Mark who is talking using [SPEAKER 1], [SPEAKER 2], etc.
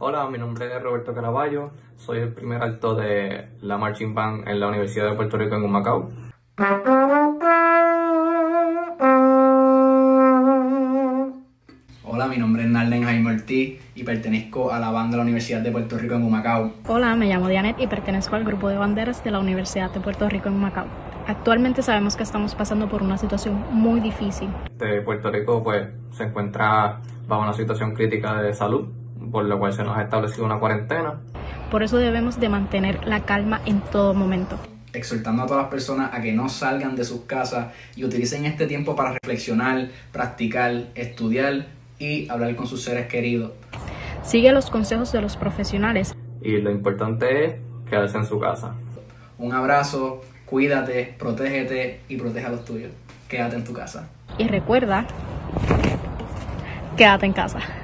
[SPEAKER 1] Hola, mi nombre es Roberto Caraballo, soy el primer alto de la Marching Band en la Universidad de Puerto Rico en Humacao.
[SPEAKER 2] Hola, mi nombre es Narlen Jaime Ortiz y pertenezco a la banda de la Universidad de Puerto Rico en Humacao.
[SPEAKER 3] Hola, me llamo Dianet y pertenezco al grupo de banderas de la Universidad de Puerto Rico en Macao. Actualmente sabemos que estamos pasando por una situación muy difícil.
[SPEAKER 1] De Puerto Rico pues se encuentra bajo una situación crítica de salud, por lo cual se nos ha establecido una cuarentena.
[SPEAKER 3] Por eso debemos de mantener la calma en todo momento.
[SPEAKER 2] Exhortando a todas las personas a que no salgan de sus casas y utilicen este tiempo para reflexionar, practicar, estudiar y hablar con sus seres queridos.
[SPEAKER 3] Sigue los consejos de los profesionales.
[SPEAKER 1] Y lo importante es quedarse en su casa.
[SPEAKER 2] Un abrazo, cuídate, protégete y protege a los tuyos. Quédate en tu casa.
[SPEAKER 3] Y recuerda, quédate en casa.